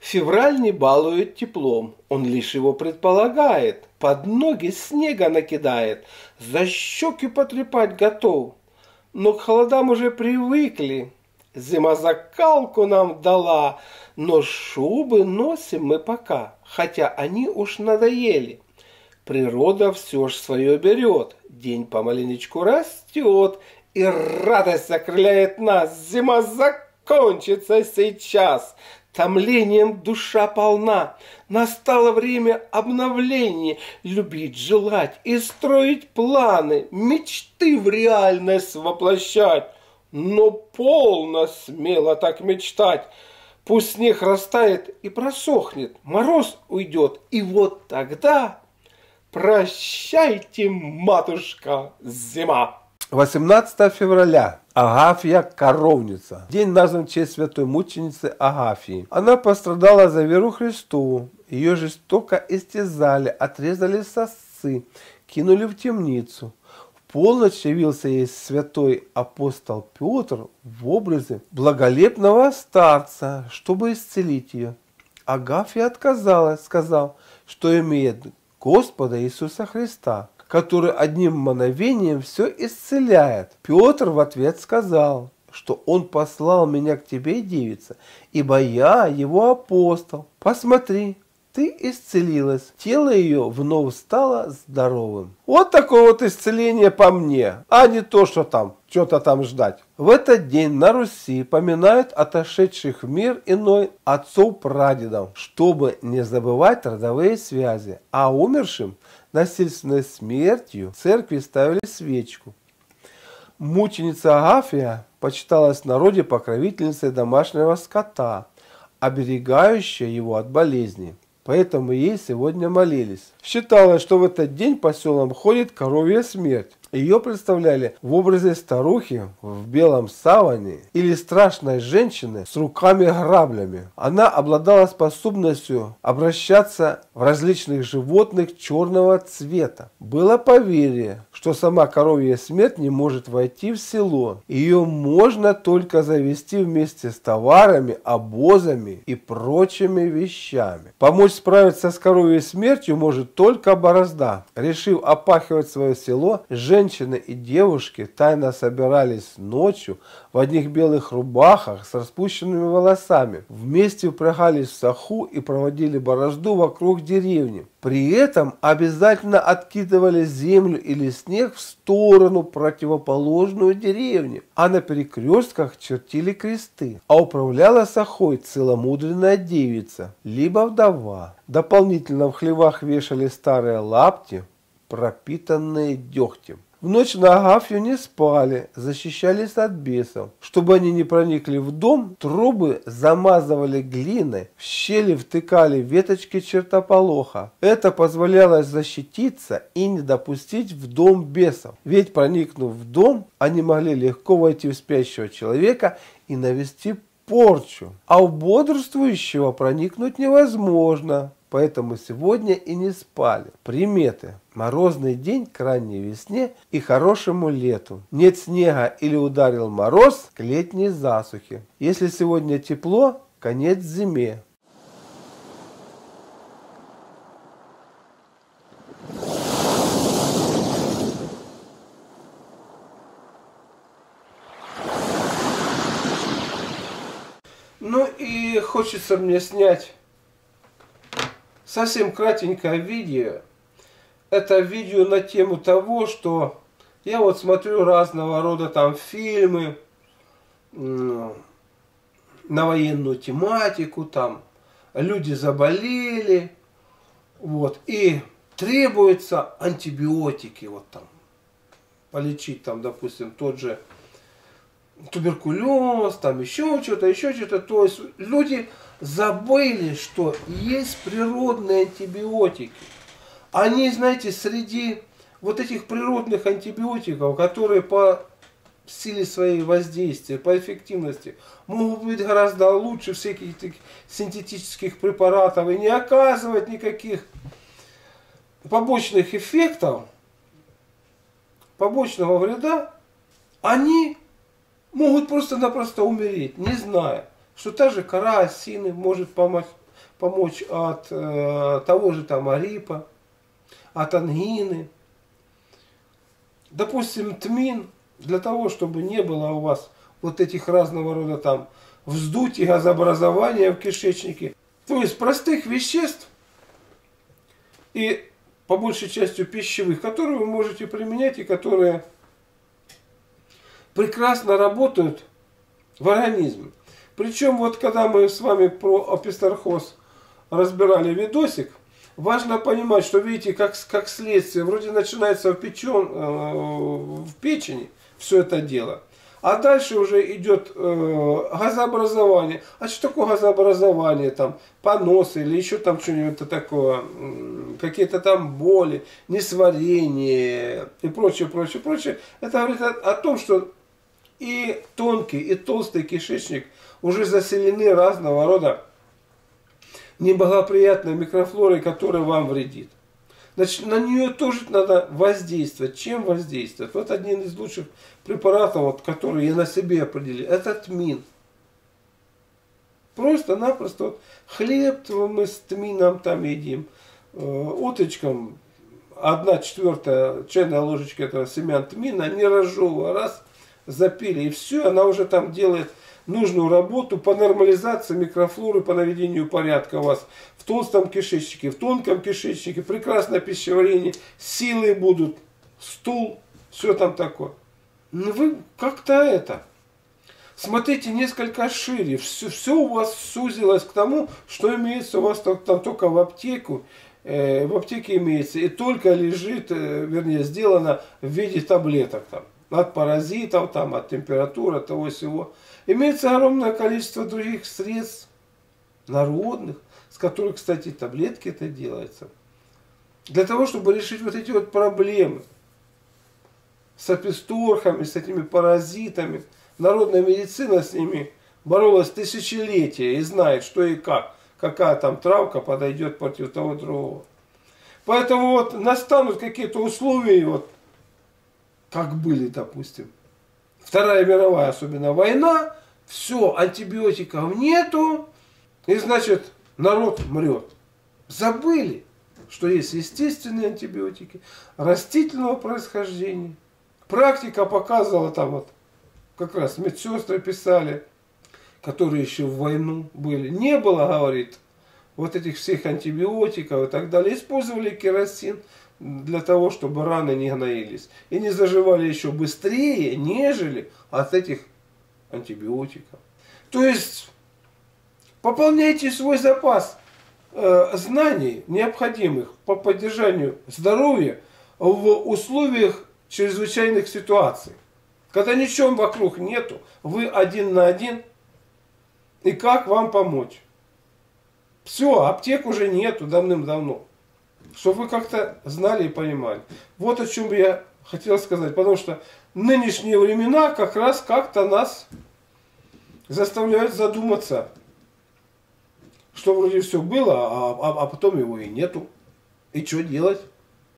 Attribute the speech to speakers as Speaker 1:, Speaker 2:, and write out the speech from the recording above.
Speaker 1: Февраль не балует теплом, он лишь его предполагает. Под ноги снега накидает, за щеки потрепать готов. Но к холодам уже привыкли, зима закалку нам дала, но шубы носим мы пока, хотя они уж надоели. Природа все ж свое берет, день помаленечку растет, и радость окрыляет нас, зима закончится сейчас. Томлением душа полна, настало время обновления, любить, желать и строить планы, мечты в реальность воплощать. Но полно смело так мечтать. Пусть снег растает и просохнет, мороз уйдет, и вот тогда прощайте, матушка, зима.
Speaker 2: 18 февраля. Агафья Коровница. День назван в честь святой мученицы Агафии. Она пострадала за веру Христову. Ее жестоко истязали, отрезали сосы, кинули в темницу. В полночь явился ей святой апостол Петр в образе благолепного старца, чтобы исцелить ее. Агафья отказалась, сказав, что имеет Господа Иисуса Христа который одним мановением все исцеляет. Петр в ответ сказал, что он послал меня к тебе, девица, ибо я его апостол. Посмотри, ты исцелилась, тело ее вновь стало здоровым. Вот такое вот исцеление по мне, а не то, что там, что-то там ждать. В этот день на Руси поминают отошедших в мир иной отцов-прадедов, чтобы не забывать родовые связи, а умершим – насильственной смертью церкви ставили свечку. Мученица Агафия почиталась в народе покровительницей домашнего скота, оберегающая его от болезни. Поэтому ей сегодня молились. Считалось, что в этот день по селам ходит коровья смерть. Ее представляли в образе старухи в белом саване или страшной женщины с руками-граблями. Она обладала способностью обращаться в различных животных черного цвета. Было поверье, что сама коровья смерть не может войти в село. Ее можно только завести вместе с товарами, обозами и прочими вещами. Помочь справиться с коровьей смертью может только борозда. Решив опахивать свое село, женщина Женщины и девушки тайно собирались ночью в одних белых рубахах с распущенными волосами. Вместе впрягались в саху и проводили борозду вокруг деревни. При этом обязательно откидывали землю или снег в сторону противоположную деревне, а на перекрестках чертили кресты. А управляла сахой целомудренная девица, либо вдова. Дополнительно в хлевах вешали старые лапти, пропитанные дегтем. В ночь на Агафью не спали, защищались от бесов. Чтобы они не проникли в дом, трубы замазывали глиной, в щели втыкали веточки чертополоха. Это позволяло защититься и не допустить в дом бесов. Ведь проникнув в дом, они могли легко войти в спящего человека и навести порчу. А у бодрствующего проникнуть невозможно. Поэтому сегодня и не спали. Приметы. Морозный день к ранней весне и хорошему лету. Нет снега или ударил мороз к летней засухе. Если сегодня тепло, конец зиме.
Speaker 1: Ну и хочется мне снять совсем кратенькое видео. Это видео на тему того, что я вот смотрю разного рода там фильмы на военную тематику, там люди заболели, вот, и требуются антибиотики, вот там, полечить там, допустим, тот же туберкулез, там еще что-то, еще что-то. То есть люди забыли, что есть природные антибиотики. Они, знаете, среди вот этих природных антибиотиков, которые по силе своей воздействия, по эффективности, могут быть гораздо лучше всяких синтетических препаратов и не оказывать никаких побочных эффектов, побочного вреда, они могут просто-напросто умереть, не зная, что та же кора осины может помочь,
Speaker 2: помочь от э, того же там арипа, от ангины. Допустим, тмин, для того, чтобы не было у вас вот этих разного рода там вздутий, газообразования в кишечнике. То есть простых веществ и по большей части пищевых, которые вы можете применять и которые прекрасно работают в организме. Причем вот когда мы с вами про апистархоз разбирали видосик, важно понимать, что видите, как, как следствие, вроде начинается в, печен, э, в печени все это дело. А дальше уже идет э, газообразование. А что такое газообразование? Там понос или еще там что-нибудь такое. Какие-то там боли, несварение и прочее, прочее, прочее. Это говорит о, о том, что и тонкий, и толстый кишечник уже заселены разного рода неблагоприятной микрофлорой, которая вам вредит. Значит, на нее тоже надо воздействовать. Чем воздействовать? Вот один из лучших препаратов, вот, который я на себе определил, это тмин. Просто-напросто вот, хлеб мы с тмином там едим, э, уточкам одна четвертая чайная ложечка этого семян тмина, не разжевывая, раз запили, и все, она уже там делает нужную работу по нормализации микрофлоры, по наведению порядка у вас в толстом кишечнике, в тонком кишечнике, прекрасное пищеварение, силы будут, стул, все там такое. Ну вы как-то это, смотрите несколько шире, все, все у вас сузилось к тому, что имеется у вас там, там только в аптеку, э, в аптеке имеется, и только лежит, э, вернее, сделано в виде таблеток там, от паразитов, там, от температуры, от того всего. Имеется огромное количество других средств, народных, с которых, кстати, таблетки это делается. Для того, чтобы решить вот эти вот проблемы с аписторхами, с этими паразитами. Народная медицина с ними боролась тысячелетия и знает, что и как. Какая там травка подойдет против того другого. Поэтому вот настанут какие-то условия, вот, как были, допустим, Вторая мировая, особенно война, все, антибиотиков нету, и значит народ мрет. Забыли, что есть естественные антибиотики, растительного происхождения. Практика показывала там вот, как раз медсестры писали, которые еще в войну были. Не было, говорит, вот этих всех антибиотиков и так далее. Использовали керосин для того, чтобы раны не гноились. И не заживали еще быстрее, нежели от этих антибиотиков. То есть пополняйте свой запас э, знаний, необходимых по поддержанию здоровья в условиях чрезвычайных ситуаций. Когда ничего вокруг нету, вы один на один, и как вам помочь? Все, аптек уже нету давным-давно. Чтобы вы как-то знали и понимали. Вот о чем я хотел сказать. Потому что нынешние времена как раз как-то нас заставляют задуматься, что вроде все было, а, а, а потом его и нету. И что делать?